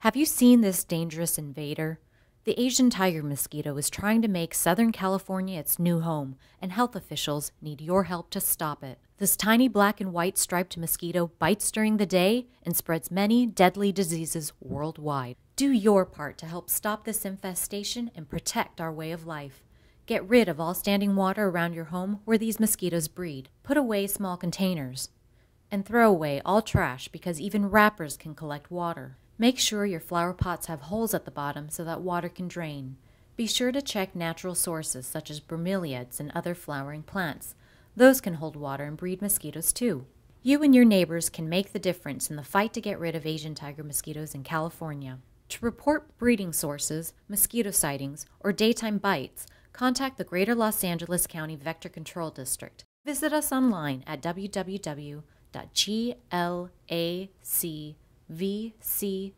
Have you seen this dangerous invader? The Asian tiger mosquito is trying to make Southern California its new home, and health officials need your help to stop it. This tiny black and white striped mosquito bites during the day and spreads many deadly diseases worldwide. Do your part to help stop this infestation and protect our way of life. Get rid of all standing water around your home where these mosquitoes breed. Put away small containers. And throw away all trash because even wrappers can collect water. Make sure your flower pots have holes at the bottom so that water can drain. Be sure to check natural sources such as bromeliads and other flowering plants. Those can hold water and breed mosquitoes too. You and your neighbors can make the difference in the fight to get rid of Asian tiger mosquitoes in California. To report breeding sources, mosquito sightings, or daytime bites, contact the Greater Los Angeles County Vector Control District. Visit us online at www.glac vcd.org.